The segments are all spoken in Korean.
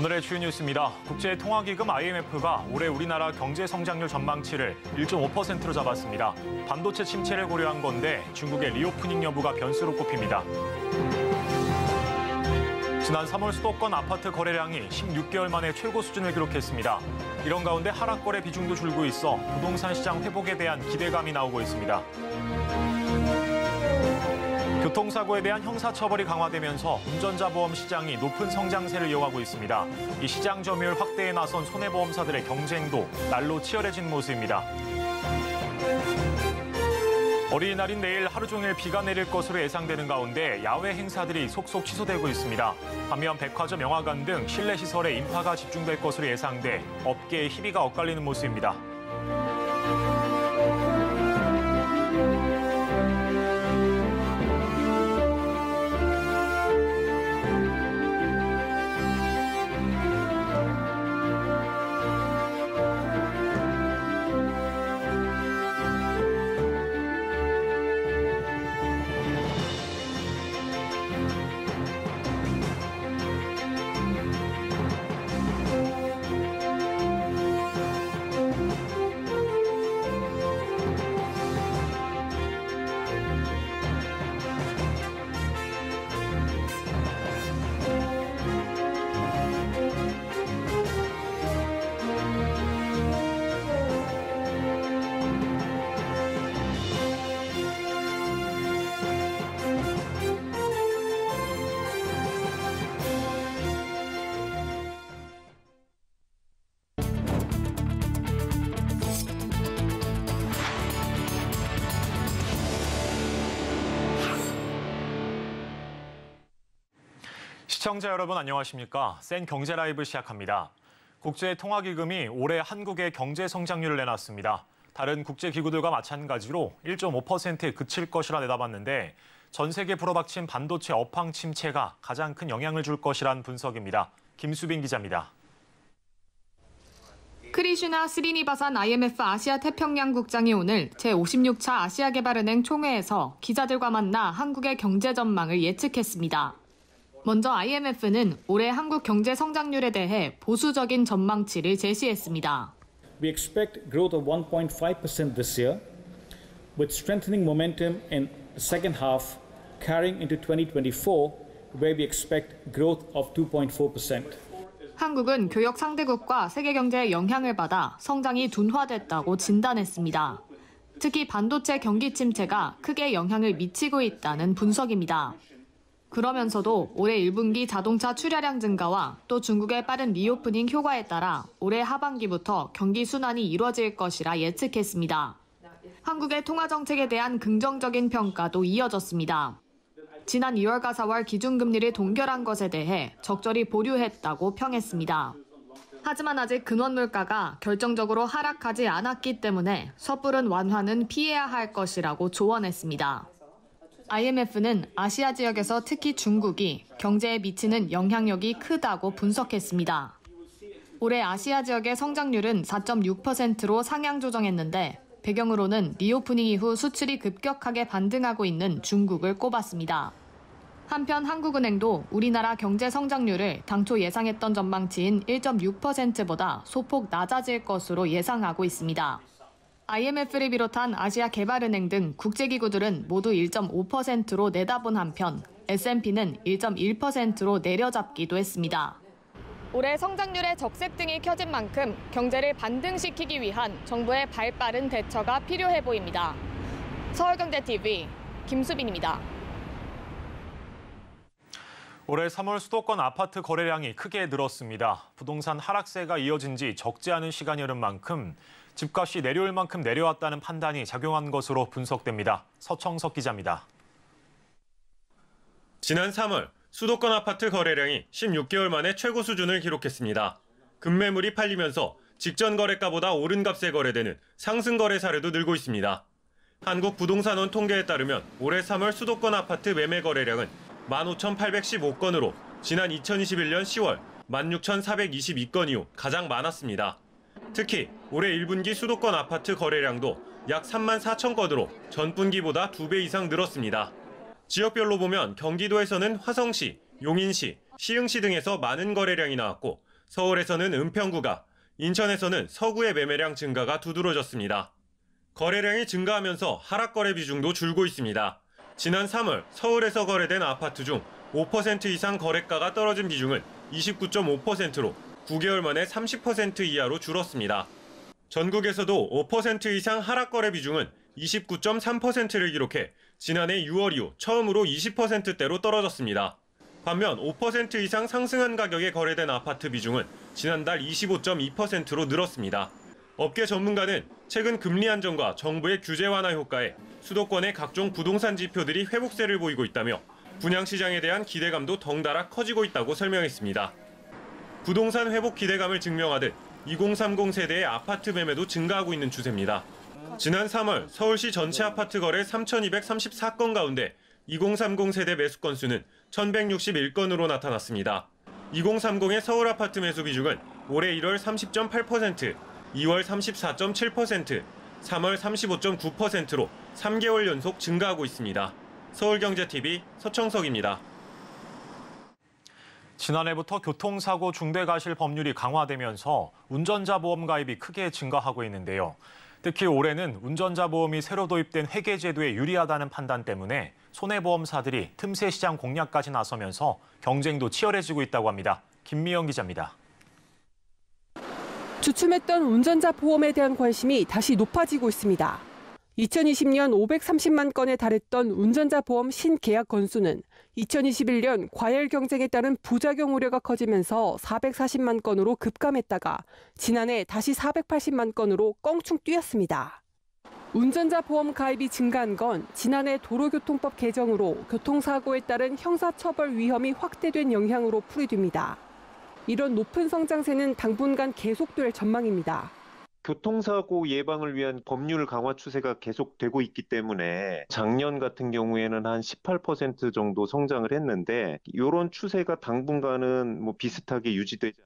오늘의 주요 뉴스입니다. 국제통화기금 IMF가 올해 우리나라 경제 성장률 전망치를 1.5%로 잡았습니다. 반도체 침체를 고려한 건데 중국의 리오프닝 여부가 변수로 꼽힙니다. 지난 3월 수도권 아파트 거래량이 16개월 만에 최고 수준을 기록했습니다. 이런 가운데 하락 거래 비중도 줄고 있어 부동산 시장 회복에 대한 기대감이 나오고 있습니다. 교통사고에 대한 형사처벌이 강화되면서 운전자 보험 시장이 높은 성장세를 이어가고 있습니다. 이 시장 점유율 확대에 나선 손해보험사들의 경쟁도 날로 치열해진 모습입니다. 어린이날인 내일 하루 종일 비가 내릴 것으로 예상되는 가운데 야외 행사들이 속속 취소되고 있습니다. 반면 백화점, 영화관 등 실내 시설에 인파가 집중될 것으로 예상돼 업계의 희비가 엇갈리는 모습입니다. 시청자 여러분 안녕하십니까? 센 경제 라이브 시작합니다. 국제 통화 기금이 올해 한국의 경제 성장률을 내놨습니다. 다른 국제 기구들과 마찬가지로 1.5%에 그칠 것이라 내다봤는데 전 세계 불어닥친 반도체 업황 침체가 가장 큰 영향을 줄 것이란 분석입니다. 김수빈 기자입니다. 크리슈나 스리니바산 IMF 아시아 태평양 국장이 오늘 제56차 아시아개발은행 총회에서 기자들과 만나 한국의 경제 전망을 예측했습니다. 먼저 IMF는 올해 한국 경제 성장률에 대해 보수적인 전망치를 제시했습니다. We expect growth of 1.5% this year, with strengthening momentum in the second half carrying into 2024, where we expect growth of 2.4%. 한국은 교역 상대국과 세계 경제의 영향을 받아 성장이 둔화됐다고 진단했습니다. 특히 반도체 경기 침체가 크게 영향을 미치고 있다는 분석입니다. 그러면서도 올해 1분기 자동차 출하량 증가와 또 중국의 빠른 리오프닝 효과에 따라 올해 하반기부터 경기 순환이 이뤄질 것이라 예측했습니다. 한국의 통화 정책에 대한 긍정적인 평가도 이어졌습니다. 지난 2월과 4월 기준금리를 동결한 것에 대해 적절히 보류했다고 평했습니다. 하지만 아직 근원 물가가 결정적으로 하락하지 않았기 때문에 섣부른 완화는 피해야 할 것이라고 조언했습니다. IMF는 아시아 지역에서 특히 중국이 경제에 미치는 영향력이 크다고 분석했습니다. 올해 아시아 지역의 성장률은 4.6%로 상향 조정했는데 배경으로는 리오프닝 이후 수출이 급격하게 반등하고 있는 중국을 꼽았습니다. 한편 한국은행도 우리나라 경제 성장률을 당초 예상했던 전망치인 1.6%보다 소폭 낮아질 것으로 예상하고 있습니다. IMF를 비롯한 아시아 개발은행 등 국제기구들은 모두 1.5%로 내다본 한편 S&P는 1.1%로 내려잡기도 했습니다. 올해 성장률의 적색 등이 켜진 만큼 경제를 반등시키기 위한 정부의 발빠른 대처가 필요해 보입니다. 서울경제TV 김수빈입니다. 올해 3월 수도권 아파트 거래량이 크게 늘었습니다. 부동산 하락세가 이어진 지 적지 않은 시간이 흐른 만큼 집값이 내려올 만큼 내려왔다는 판단이 작용한 것으로 분석됩니다. 서청석 기자입니다. 지난 3월 수도권 아파트 거래량이 16개월 만에 최고 수준을 기록했습니다. 급매물이 팔리면서 직전 거래가보다 오른 값에 거래되는 상승 거래 사례도 늘고 있습니다. 한국 부동산원 통계에 따르면 올해 3월 수도권 아파트 매매 거래량은 15,815건으로 지난 2021년 10월 16,422건 이후 가장 많았습니다. 특히 올해 1분기 수도권 아파트 거래량도 약 3만 4천 건으로 전분기보다 2배 이상 늘었습니다. 지역별로 보면 경기도에서는 화성시, 용인시, 시흥시 등에서 많은 거래량이 나왔고 서울에서는 은평구가, 인천에서는 서구의 매매량 증가가 두드러졌습니다. 거래량이 증가하면서 하락 거래 비중도 줄고 있습니다. 지난 3월 서울에서 거래된 아파트 중 5% 이상 거래가가 떨어진 비중은 29.5%로 9개월 만에 30% 이하로 줄었습니다. 전국에서도 5% 이상 하락 거래 비중은 29.3%를 기록해 지난해 6월 이후 처음으로 20%대로 떨어졌습니다. 반면 5% 이상 상승한 가격에 거래된 아파트 비중은 지난달 25.2%로 늘었습니다. 업계 전문가는 최근 금리 안정과 정부의 규제 완화 효과에 수도권의 각종 부동산 지표들이 회복세를 보이고 있다며 분양 시장에 대한 기대감도 덩달아 커지고 있다고 설명했습니다. 부동산 회복 기대감을 증명하듯 2030 세대의 아파트 매매도 증가하고 있는 추세입니다. 지난 3월 서울시 전체 아파트 거래 3,234건 가운데 2030 세대 매수 건수는 1,161건으로 나타났습니다. 2030의 서울 아파트 매수 비중은 올해 1월 30.8%, 2월 34.7%, 3월 35.9%로 3개월 연속 증가하고 있습니다. 서울경제TV 서청석입니다. 지난해부터 교통사고 중대가실 법률이 강화되면서 운전자 보험 가입이 크게 증가하고 있는데요. 특히 올해는 운전자 보험이 새로 도입된 회계 제도에 유리하다는 판단 때문에 손해보험사들이 틈새 시장 공략까지 나서면서 경쟁도 치열해지고 있다고 합니다. 김미영 기자입니다. 주춤했던 운전자 보험에 대한 관심이 다시 높아지고 있습니다. 2020년 530만 건에 달했던 운전자 보험 신계약 건수는 2021년 과열 경쟁에 따른 부작용 우려가 커지면서 440만 건으로 급감했다가 지난해 다시 480만 건으로 껑충 뛰었습니다. 운전자 보험 가입이 증가한 건 지난해 도로교통법 개정으로 교통사고에 따른 형사처벌 위험이 확대된 영향으로 풀이됩니다. 이런 높은 성장세는 당분간 계속될 전망입니다. 교통사고 예방을 위한 법률 강화 추세가 계속되고 있기 때문에 작년 같은 경우에는 한 18% 정도 성장을 했는데 이런 추세가 당분간은 뭐 비슷하게 유지되지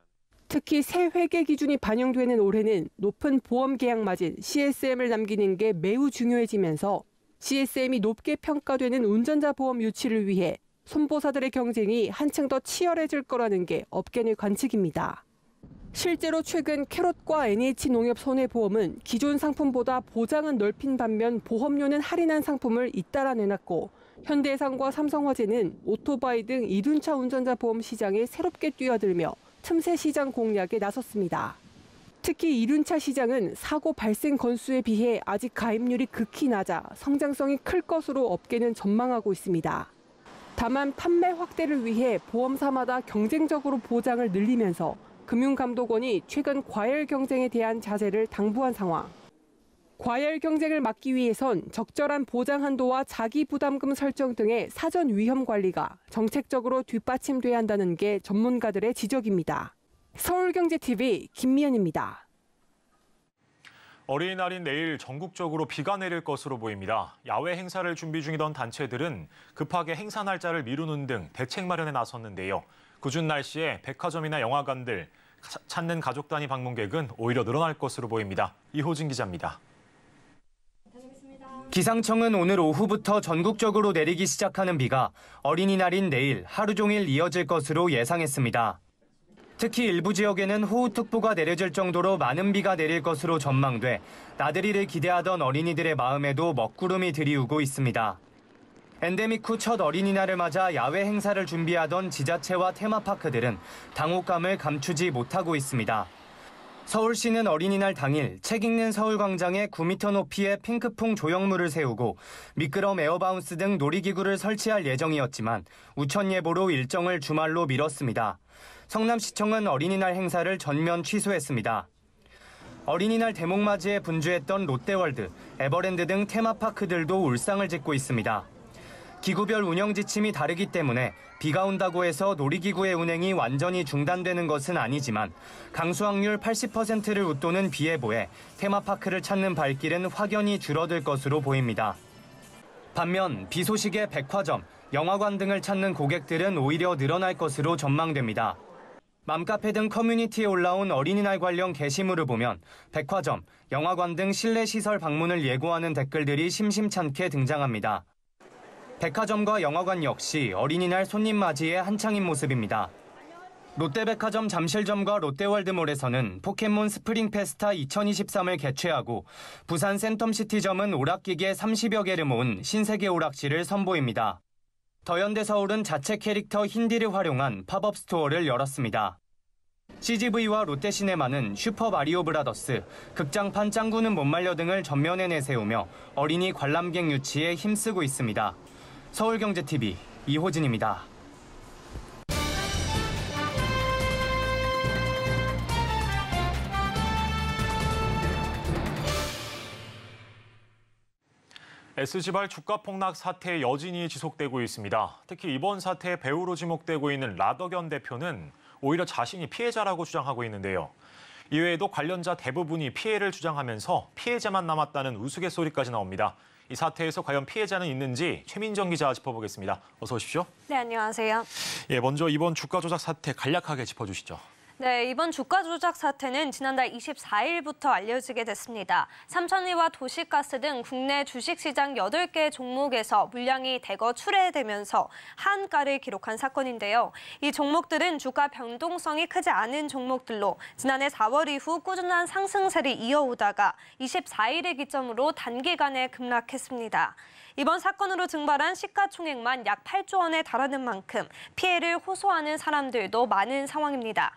특히 새 회계 기준이 반영되는 올해는 높은 보험 계약 마진 CSM을 남기는 게 매우 중요해지면서 CSM이 높게 평가되는 운전자 보험 유치를 위해 손보사들의 경쟁이 한층 더 치열해질 거라는 게 업계 내 관측입니다. 실제로 최근 캐롯과 NH농협 손해보험은 기존 상품보다 보장은 넓힌 반면 보험료는 할인한 상품을 잇따라 내놨고 현대해상과 삼성화재는 오토바이 등 이륜차 운전자 보험 시장에 새롭게 뛰어들며 틈새 시장 공략에 나섰습니다. 특히 이륜차 시장은 사고 발생 건수에 비해 아직 가입률이 극히 낮아 성장성이 클 것으로 업계는 전망하고 있습니다. 다만 판매 확대를 위해 보험사마다 경쟁적으로 보장을 늘리면서 금융감독원이 최근 과열 경쟁에 대한 자세를 당부한 상황. 과열 경쟁을 막기 위해선 적절한 보장 한도와 자기 부담금 설정 등의 사전 위험 관리가 정책적으로 뒷받침돼야 한다는 게 전문가들의 지적입니다. 서울경제TV 김미연입니다. 어린이날인 내일 전국적으로 비가 내릴 것으로 보입니다. 야외 행사를 준비 중이던 단체들은 급하게 행사 날짜를 미루는 등 대책 마련에 나섰는데요. 궂은 날씨에 백화점이나 영화관들 찾는 가족 단위 방문객은 오히려 늘어날 것으로 보입니다. 이호진 기자입니다. 기상청은 오늘 오후부터 전국적으로 내리기 시작하는 비가 어린이날인 내일 하루 종일 이어질 것으로 예상했습니다. 특히 일부 지역에는 호우특보가 내려질 정도로 많은 비가 내릴 것으로 전망돼 나들이를 기대하던 어린이들의 마음에도 먹구름이 들이우고 있습니다. 엔데믹 후 첫 어린이날을 맞아 야외 행사를 준비하던 지자체와 테마파크들은 당혹감을 감추지 못하고 있습니다. 서울시는 어린이날 당일 책 읽는 서울광장에 9m 높이의 핑크퐁 조형물을 세우고 미끄럼 에어바운스 등 놀이기구를 설치할 예정이었지만 우천 예보로 일정을 주말로 미뤘습니다. 성남시청은 어린이날 행사를 전면 취소했습니다. 어린이날 대목맞이에 분주했던 롯데월드, 에버랜드 등 테마파크들도 울상을 짓고 있습니다. 기구별 운영 지침이 다르기 때문에 비가 온다고 해서 놀이기구의 운행이 완전히 중단되는 것은 아니지만 강수 확률 80%를 웃도는 비 예보에 테마파크를 찾는 발길은 확연히 줄어들 것으로 보입니다. 반면 비 소식에 백화점, 영화관 등을 찾는 고객들은 오히려 늘어날 것으로 전망됩니다. 맘카페 등 커뮤니티에 올라온 어린이날 관련 게시물을 보면 백화점, 영화관 등 실내 시설 방문을 예고하는 댓글들이 심심찮게 등장합니다. 백화점과 영화관 역시 어린이날 손님 맞이에 한창인 모습입니다. 롯데백화점 잠실점과 롯데월드몰에서는 포켓몬 스프링 페스타 2023을 개최하고 부산 센텀시티점은 오락기계 30여 개를 모은 신세계 오락실을 선보입니다. 더현대 서울은 자체 캐릭터 흰디를 활용한 팝업 스토어를 열었습니다. CGV와 롯데시네마는 슈퍼 마리오 브라더스, 극장판 짱구는 못 말려 등을 전면에 내세우며 어린이 관람객 유치에 힘쓰고 있습니다. 서울경제TV 이호진입니다. SG발 주가 폭락 사태 여진이 지속되고 있습니다. 특히 이번 사태의 배우로 지목되고 있는 라더견 대표는 오히려 자신이 피해자라고 주장하고 있는데요. 이외에도 관련자 대부분이 피해를 주장하면서 피해자만 남았다는 우스갯소리까지 나옵니다. 이 사태에서 과연 피해자는 있는지 최민정 기자 짚어보겠습니다. 어서 오십시오. 네, 안녕하세요. 예, 먼저 이번 주가 조작 사태 간략하게 짚어주시죠. 네, 이번 주가 조작 사태는 지난달 24일부터 알려지게 됐습니다. 삼천리와 도시가스 등 국내 주식시장 8개 종목에서 물량이 대거 출회되면서 한가를 기록한 사건인데요. 이 종목들은 주가 변동성이 크지 않은 종목들로 지난해 4월 이후 꾸준한 상승세를 이어오다가 24일을 기점으로 단기간에 급락했습니다. 이번 사건으로 증발한 시가총액만 약 8조 원에 달하는 만큼 피해를 호소하는 사람들도 많은 상황입니다.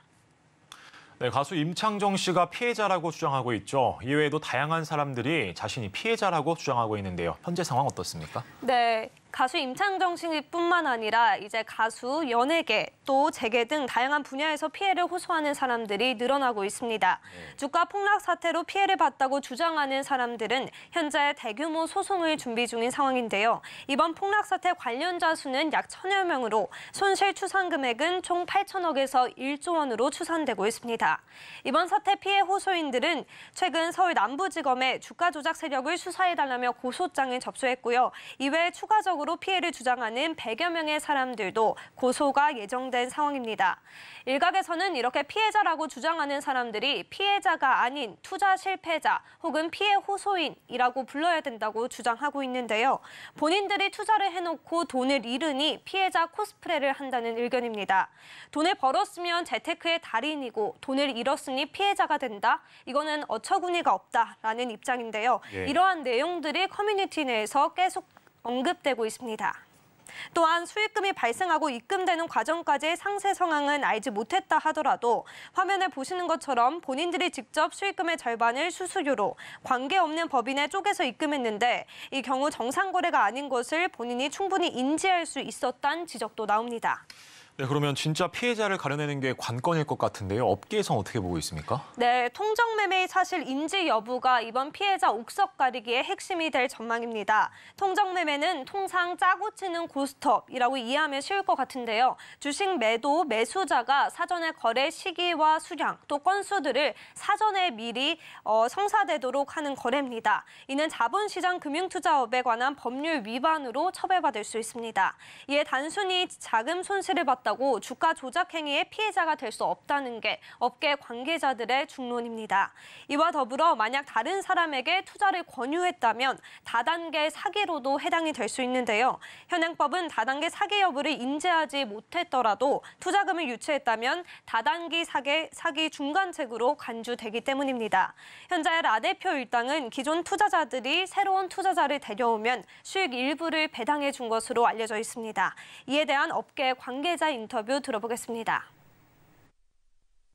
네, 가수 임창정 씨가 피해자라고 주장하고 있죠. 이외에도 다양한 사람들이 자신이 피해자라고 주장하고 있는데요. 현재 상황 어떻습니까? 네. 가수 임창정 씨뿐만 아니라 이제 가수, 연예계, 또 재계 등 다양한 분야에서 피해를 호소하는 사람들이 늘어나고 있습니다. 주가 폭락 사태로 피해를 봤다고 주장하는 사람들은 현재 대규모 소송을 준비 중인 상황인데요. 이번 폭락 사태 관련자 수는 약 천여 명으로 손실 추산 금액은 총 8천억에서 1조 원으로 추산되고 있습니다. 이번 사태 피해 호소인들은 최근 서울 남부지검에 주가 조작 세력을 수사해달라며 고소장을 접수했고요. 이외에 추가적 으로 피해를 주장하는 100여 명의 사람들도 고소가 예정된 상황입니다. 일각에서는 이렇게 피해자라고 주장하는 사람들이 피해자가 아닌 투자 실패자 혹은 피해 호소인이라고 불러야 된다고 주장하고 있는데요. 본인들이 투자를 해놓고 돈을 잃으니 피해자 코스프레를 한다는 의견입니다. 돈을 벌었으면 재테크의 달인이고 돈을 잃었으니 피해자가 된다? 이거는 어처구니가 없다라는 입장인데요. 예. 이러한 내용들이 커뮤니티 내에서 계속 언급되고 있습니다. 또한 수익금이 발생하고 입금되는 과정까지의 상세 상황은 알지 못했다 하더라도 화면에 보시는 것처럼 본인들이 직접 수익금의 절반을 수수료로 관계없는 법인에 쪼개서 입금했는데 이 경우 정상 거래가 아닌 것을 본인이 충분히 인지할 수 있었다는 지적도 나옵니다. 네, 그러면 진짜 피해자를 가려내는 게 관건일 것 같은데요. 업계에서는 어떻게 보고 있습니까? 네, 통정매매의 사실 인지 여부가 이번 피해자 옥석 가리기의 핵심이 될 전망입니다. 통정매매는 통상 짜고 치는 고스톱이라고 이해하면 쉬울 것 같은데요. 주식 매도 매수자가 사전에 거래 시기와 수량 또 건수들을 사전에 미리 어, 성사되도록 하는 거래입니다. 이는 자본시장 금융투자업에 관한 법률 위반으로 처벌받을 수 있습니다. 이에 단순히 자금 손실을 봤다 고 주가 조작 행위의 피해자가 될 수 없다는 게 업계 관계자들의 중론입니다. 이와 더불어 만약 다른 사람에게 투자를 권유했다면 다단계 사기로도 해당이 될 수 있는데요. 현행법은 다단계 사기 여부를 인지하지 못했더라도 투자금을 유치했다면 다단계 사기, 사기 중간책으로 간주되기 때문입니다. 현재 라 대표 일당은 기존 투자자들이 새로운 투자자를 데려오면 수익 일부를 배당해 준 것으로 알려져 있습니다. 이에 대한 업계 관계자 인터뷰 들어보겠습니다.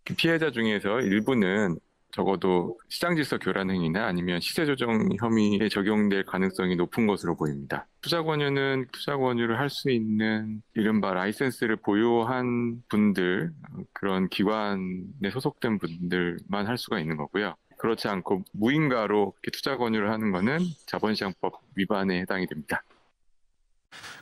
그 피해자 중에서 일부는 적어도 시장 질서 교란 행위나 아니면 시세 조정 혐의에 적용될 가능성이 높은 것으로 보입니다. 투자 권유는 투자 권유를 할 수 있는 이른바 라이센스를 보유한 분들, 그런 기관에 소속된 분들만 할 수가 있는 거고요. 그렇지 않고 무인가로 투자 권유를 하는 것은 자본시장법 위반에 해당이 됩니다.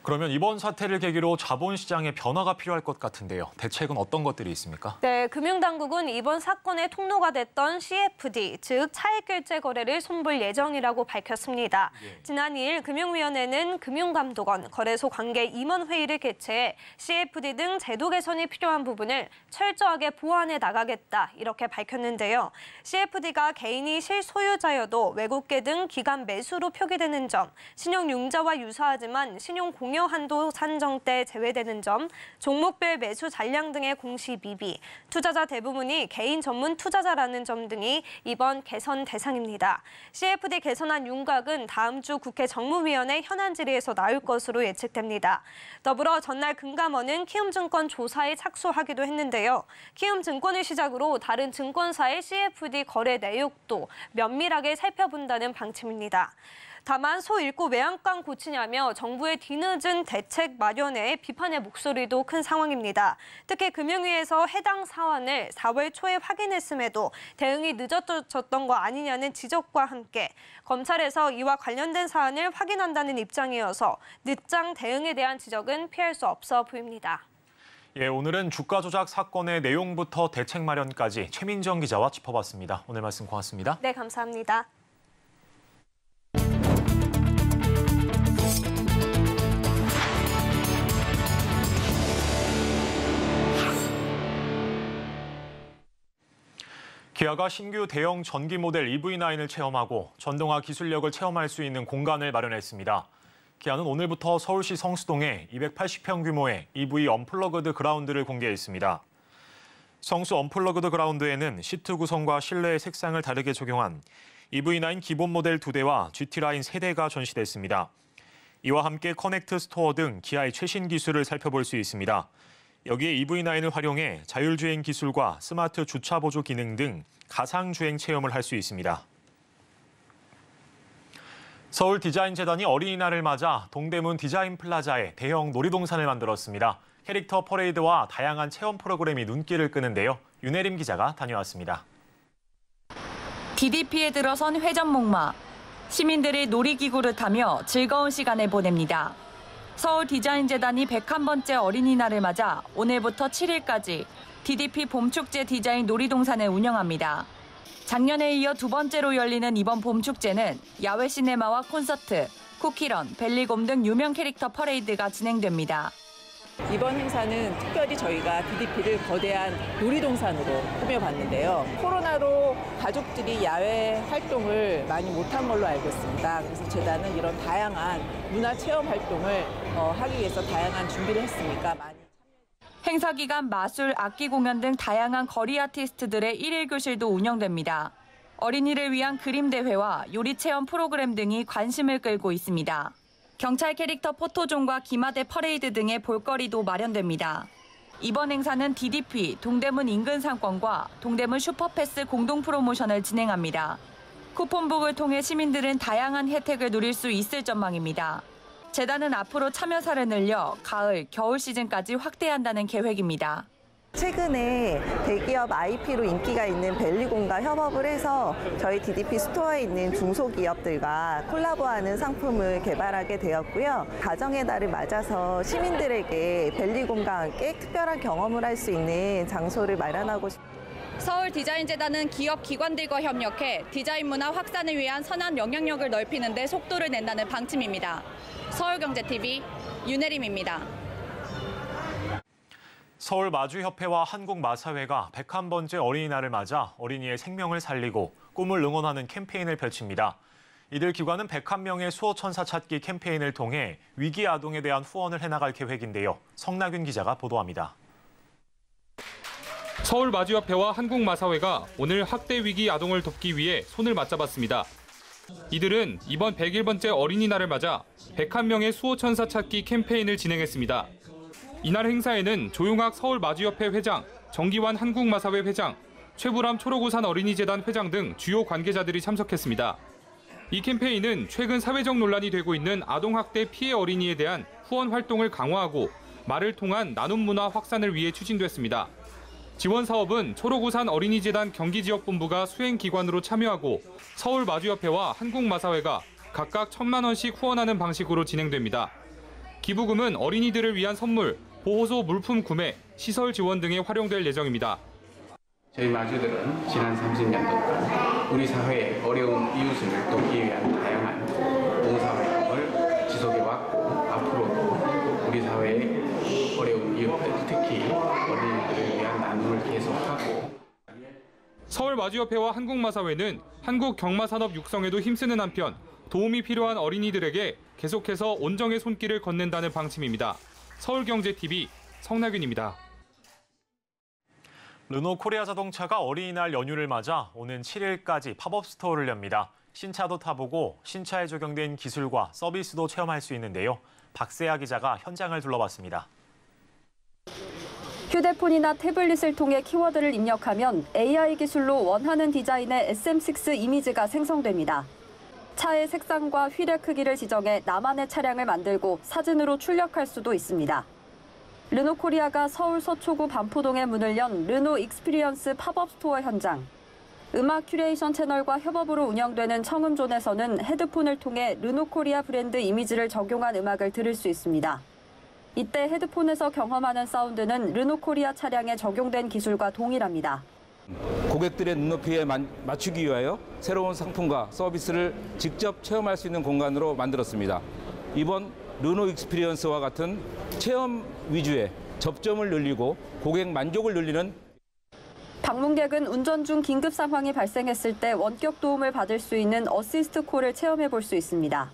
그러면 이번 사태를 계기로 자본 시장에 변화가 필요할 것 같은데요. 대책은 어떤 것들이 있습니까? 네, 금융당국은 이번 사건의 통로가 됐던 CFD, 즉 차액결제 거래를 손볼 예정이라고 밝혔습니다. 지난 2일 금융위원회는 금융감독원, 거래소 관계 임원 회의를 개최해 CFD 등 제도 개선이 필요한 부분을 철저하게 보완해 나가겠다 이렇게 밝혔는데요. CFD가 개인이 실소유자여도 외국계 등 기관 매수로 표기되는 점, 신용융자와 유사하지만 신용 공 종료 한도 산정 때 제외되는 점, 종목별 매수 잔량 등의 공시 미비, 투자자 대부분이 개인 전문 투자자라는 점 등이 이번 개선 대상입니다. CFD 개선안 윤곽은 다음 주 국회 정무위원회 현안 질의에서 나올 것으로 예측됩니다. 더불어 전날 금감원은 키움증권 조사에 착수하기도 했는데요. 키움증권을 시작으로 다른 증권사의 CFD 거래 내역도 면밀하게 살펴본다는 방침입니다. 다만 소 읽고 외양간 고치냐며 정부의 뒤늦은 대책 마련에 비판의 목소리도 큰 상황입니다. 특히 금융위에서 해당 사안을 4월 초에 확인했음에도 대응이 늦어졌던 거 아니냐는 지적과 함께 검찰에서 이와 관련된 사안을 확인한다는 입장이어서 늦장 대응에 대한 지적은 피할 수 없어 보입니다. 예, 오늘은 주가 조작 사건의 내용부터 대책 마련까지 최민정 기자와 짚어봤습니다. 오늘 말씀 고맙습니다. 네, 감사합니다. 기아가 신규 대형 전기 모델 EV9을 체험하고 전동화 기술력을 체험할 수 있는 공간을 마련했습니다. 기아는 오늘부터 서울시 성수동에 280평 규모의 EV 언플러그드 그라운드를 공개했습니다. 성수 언플러그드 그라운드에는 시트 구성과 실내 색상을 다르게 적용한 EV9 기본 모델 2대와 GT라인 3대가 전시됐습니다. 이와 함께 커넥트 스토어 등 기아의 최신 기술을 살펴볼 수 있습니다. 여기에 EV9을 활용해 자율주행 기술과 스마트 주차 보조 기능 등 가상주행 체험을 할 수 있습니다. 서울 디자인재단이 어린이날을 맞아 동대문 디자인 플라자에 대형 놀이동산을 만들었습니다. 캐릭터 퍼레이드와 다양한 체험 프로그램이 눈길을 끄는데요. 윤혜림 기자가 다녀왔습니다. DDP에 들어선 회전목마. 시민들이 놀이기구를 타며 즐거운 시간을 보냅니다. 서울 디자인재단이 101번째 어린이날을 맞아 오늘부터 7일까지 DDP 봄축제 디자인 놀이동산을 운영합니다. 작년에 이어 두 번째로 열리는 이번 봄축제는 야외 시네마와 콘서트, 쿠키런, 벨리곰 등 유명 캐릭터 퍼레이드가 진행됩니다. 이번 행사는 특별히 저희가 DDP를 거대한 놀이동산으로 꾸며봤는데요. 코로나로 가족들이 야외 활동을 많이 못한 걸로 알고 있습니다. 그래서 재단은 이런 다양한 문화 체험 활동을 어, 하기 위해서 다양한 준비를 했으니까 많이 행사 기간 마술, 악기 공연 등 다양한 거리 아티스트들의 일일 교실도 운영됩니다. 어린이를 위한 그림 대회와 요리 체험 프로그램 등이 관심을 끌고 있습니다. 경찰 캐릭터 포토존과 기마대 퍼레이드 등의 볼거리도 마련됩니다. 이번 행사는 DDP 동대문 인근 상권과 동대문 슈퍼패스 공동 프로모션을 진행합니다. 쿠폰북을 통해 시민들은 다양한 혜택을 누릴 수 있을 전망입니다. 재단은 앞으로 참여사를 늘려 가을, 겨울 시즌까지 확대한다는 계획입니다. 최근에 대기업 IP로 인기가 있는 벨리곰과 협업을 해서 저희 DDP 스토어에 있는 중소기업들과 콜라보하는 상품을 개발하게 되었고요. 가정의 달을 맞아서 시민들에게 벨리곰과 함께 특별한 경험을 할 수 있는 장소를 마련하고 싶습니다. 서울 디자인 재단은 기업 기관들과 협력해 디자인 문화 확산을 위한 선한 영향력을 넓히는 데 속도를 낸다는 방침입니다. 서울경제TV 윤혜림입니다. 서울 마주협회와 한국마사회가 101번째 어린이날을 맞아 어린이의 생명을 살리고 꿈을 응원하는 캠페인을 펼칩니다. 이들 기관은 101명의 수호천사 찾기 캠페인을 통해 위기 아동에 대한 후원을 해나갈 계획인데요. 성나균 기자가 보도합니다. 서울 마주협회와 한국마사회가 오늘 학대 위기 아동을 돕기 위해 손을 맞잡았습니다. 이들은 이번 101번째 어린이날을 맞아 101명의 수호천사 찾기 캠페인을 진행했습니다. 이날 행사에는 조용학 서울마주협회 회장, 정기환 한국마사회 회장, 최불암 초록우산 어린이재단 회장 등 주요 관계자들이 참석했습니다. 이 캠페인은 최근 사회적 논란이 되고 있는 아동학대 피해 어린이에 대한 후원 활동을 강화하고 말을 통한 나눔 문화 확산을 위해 추진됐습니다. 지원 사업은 초록우산 어린이재단 경기지역본부가 수행기관으로 참여하고 서울마주협회와 한국마사회가 각각 천만 원씩 후원하는 방식으로 진행됩니다. 기부금은 어린이들을 위한 선물, 보호소 물품 구매, 시설 지원 등에 활용될 예정입니다. 저희 마주들은 지난 30년 동안 우리 사회의 어려운 이웃을 돕기 위한 다양한 봉사활동을 지속해왔고 앞으로도 우리 사회의 어려운 이웃들, 특히 어린이들을 위한 나눔을 계속하고 서울마주협회와 한국마사회는 한국 경마산업 육성에도 힘쓰는 한편 도움이 필요한 어린이들에게 계속해서 온정의 손길을 건넨다는 방침입니다. 서울경제TV 성낙윤입니다. 르노 코리아 자동차가 어린이날 연휴를 맞아 오는 7일까지 팝업 스토어를 엽니다. 신차도 타보고 신차에 적용된 기술과 서비스도 체험할 수 있는데요. 박세아 기자가 현장을 둘러봤습니다. 휴대폰이나 태블릿을 통해 키워드를 입력하면 AI 기술로 원하는 디자인의 SM6 이미지가 생성됩니다. 차의 색상과 휠의 크기를 지정해 나만의 차량을 만들고 사진으로 출력할 수도 있습니다. 르노 코리아가 서울 서초구 반포동에 문을 연 르노 Experience 팝업 스토어 현장. 음악 큐레이션 채널과 협업으로 운영되는 청음존에서는 헤드폰을 통해 르노 코리아 브랜드 이미지를 적용한 음악을 들을 수 있습니다. 이때 헤드폰에서 경험하는 사운드는 르노 코리아 차량에 적용된 기술과 동일합니다. 고객들의 눈높이에 맞추기 위하여 새로운 상품과 서비스를 직접 체험할 수 있는 공간으로 만들었습니다. 이번 르노 Experience와 같은 체험 위주의 접점을 늘리고 고객 만족을 늘리는 방문객은 운전 중 긴급 상황이 발생했을 때 원격 도움을 받을 수 있는 assist call을 체험해 볼 수 있습니다.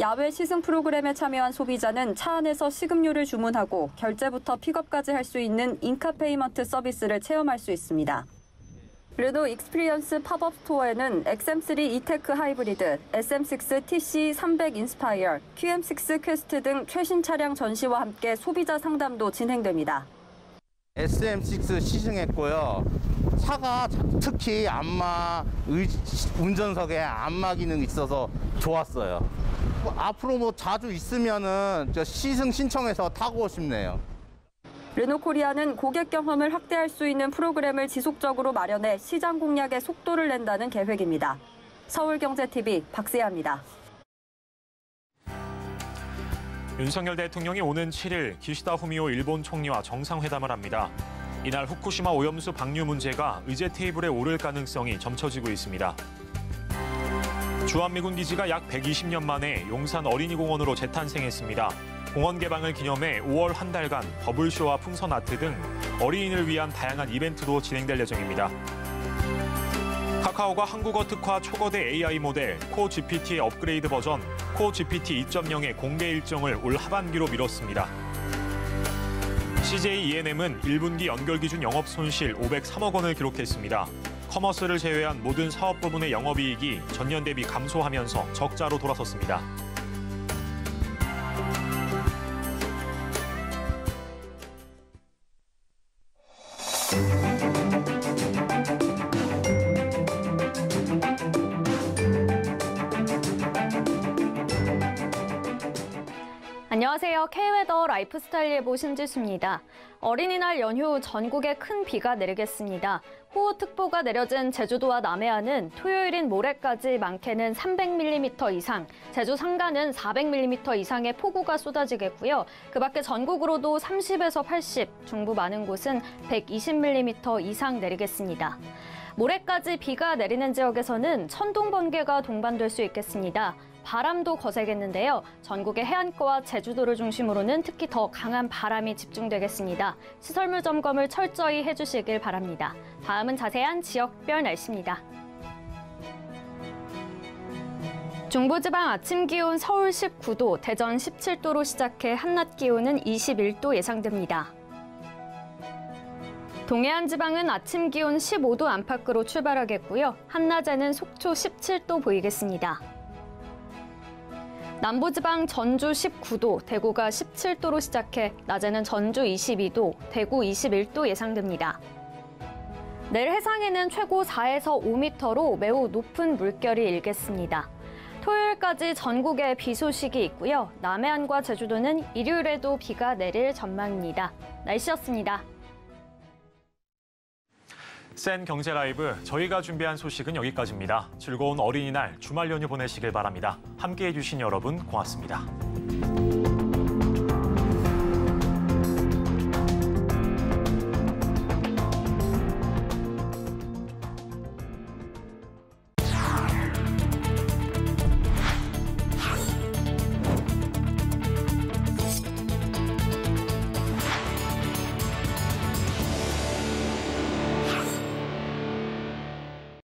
야외 시승 프로그램에 참여한 소비자는 차 안에서 식음료를 주문하고 결제부터 픽업까지 할 수 있는 in-car payment 서비스를 체험할 수 있습니다. 르노 Experience 팝업 스토어에는 XM3 E-Tech 하이브리드, SM6 TC300 Inspire, QM6 Quest 등 최신 차량 전시와 함께 소비자 상담도 진행됩니다. SM6 시승했고요. 차가 특히 안마 의, 운전석에 안마 기능이 있어서 좋았어요. 뭐 앞으로 뭐 자주 있으면은 저 시승 신청해서 타고 싶네요. 르노 코리아는 고객 경험을 확대할 수 있는 프로그램을 지속적으로 마련해 시장 공략에 속도를 낸다는 계획입니다. 서울경제TV 박세아입니다. 윤석열 대통령이 오는 7일 기시다 후미오 일본 총리와 정상회담을 합니다. 이날 후쿠시마 오염수 방류 문제가 의제 테이블에 오를 가능성이 점쳐지고 있습니다. 주한미군 기지가 약 120년 만에 용산 어린이공원으로 재탄생했습니다. 공원 개방을 기념해 5월 한 달간 버블쇼와 풍선 아트 등 어린이를 위한 다양한 이벤트도 진행될 예정입니다. 카카오가 한국어 특화 초거대 AI 모델 코 GPT의 업그레이드 버전 코 GPT 2.0의 공개 일정을 올 하반기로 미뤘습니다. CJ ENM은 1분기 연결 기준 영업 손실 503억 원을 기록했습니다. 커머스를 제외한 모든 사업 부분의 영업이익이 전년 대비 감소하면서 적자로 돌아섰습니다. 라이프스타일 예보 신지수입니다. 어린이날 연휴 전국에 큰 비가 내리겠습니다. 호우특보가 내려진 제주도와 남해안은 토요일인 모레까지 많게는 300mm 이상, 제주 상간은 400mm 이상의 폭우가 쏟아지겠고요. 그 밖에 전국으로도 30에서 80, 중부 많은 곳은 120mm 이상 내리겠습니다. 모레까지 비가 내리는 지역에서는 천둥 번개가 동반될 수 있겠습니다. 바람도 거세겠는데요. 전국의 해안가와 제주도를 중심으로는 특히 더 강한 바람이 집중되겠습니다. 시설물 점검을 철저히 해주시길 바랍니다. 다음은 자세한 지역별 날씨입니다. 중부지방 아침 기온 서울 19도, 대전 17도로 시작해 한낮 기온은 21도 예상됩니다. 동해안 지방은 아침 기온 15도 안팎으로 출발하겠고요. 한낮에는 속초 17도 보이겠습니다. 남부지방 전주 19도, 대구가 17도로 시작해 낮에는 전주 22도, 대구 21도 예상됩니다. 내일 해상에는 최고 4에서 5m로 매우 높은 물결이 일겠습니다. 토요일까지 전국에 비 소식이 있고요. 남해안과 제주도는 일요일에도 비가 내릴 전망입니다. 날씨였습니다. 센 경제 라이브 저희가 준비한 소식은 여기까지입니다. 즐거운 어린이날 주말 연휴 보내시길 바랍니다. 함께해 주신 여러분 고맙습니다.